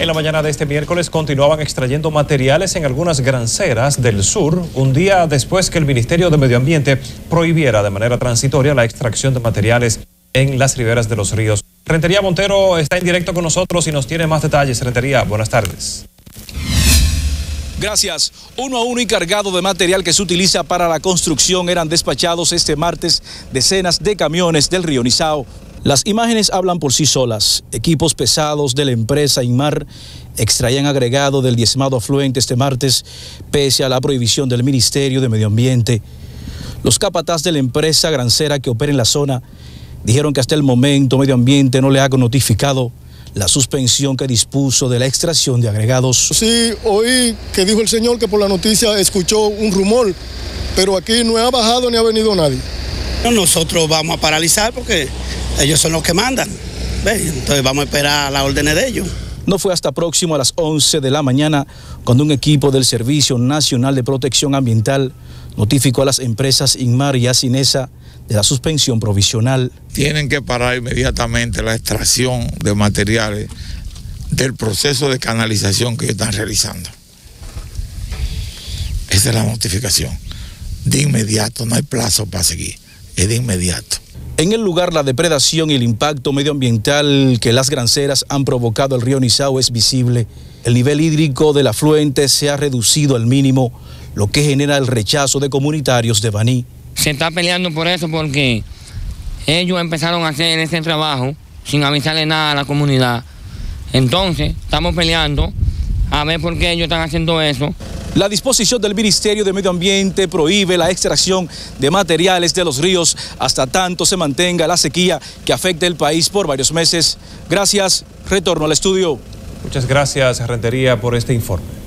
En la mañana de este miércoles continuaban extrayendo materiales en algunas granceras del sur, un día después que el Ministerio de Medio Ambiente prohibiera de manera transitoria la extracción de materiales en las riberas de los ríos. Rentería Montero está en directo con nosotros y nos tiene más detalles. Rentería, buenas tardes. Gracias. Uno a uno y cargado de material que se utiliza para la construcción eran despachados este martes decenas de camiones del río Nizao las imágenes hablan por sí solas. Equipos pesados de la empresa Inmar extraían agregado del diezmado afluente este martes, pese a la prohibición del Ministerio de Medio Ambiente. Los capataz de la empresa grancera que opera en la zona dijeron que hasta el momento Medio Ambiente no le ha notificado la suspensión que dispuso de la extracción de agregados. Sí, oí que dijo el señor que por la noticia escuchó un rumor, pero aquí no ha bajado ni ha venido nadie. Nosotros vamos a paralizar porque ellos son los que mandan. Entonces vamos a esperar las órdenes de ellos. No fue hasta próximo a las 11 de la mañana cuando un equipo del Servicio Nacional de Protección Ambiental notificó a las empresas Inmar y Asinesa de la suspensión provisional. Tienen que parar inmediatamente la extracción de materiales del proceso de canalización que están realizando. Esa es la notificación. De inmediato, no hay plazo para seguir, es de inmediato. En el lugar, la depredación y el impacto medioambiental que las granceras han provocado al río Nizao es visible. El nivel hídrico del afluente se ha reducido al mínimo, lo que genera el rechazo de comunitarios de Baní. Se está peleando por eso porque ellos empezaron a hacer ese trabajo sin avisarle nada a la comunidad. Entonces, estamos peleando a ver por qué ellos están haciendo eso. La disposición del Ministerio de Medio Ambiente prohíbe la extracción de materiales de los ríos hasta tanto se mantenga la sequía que afecta el país por varios meses. Gracias. Retorno al estudio. Muchas gracias, Rentería, por este informe.